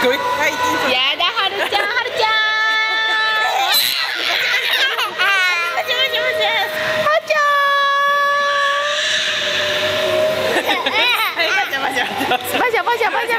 いやだはるちゃん。はるちゃん。バシャバシャ。バシャ。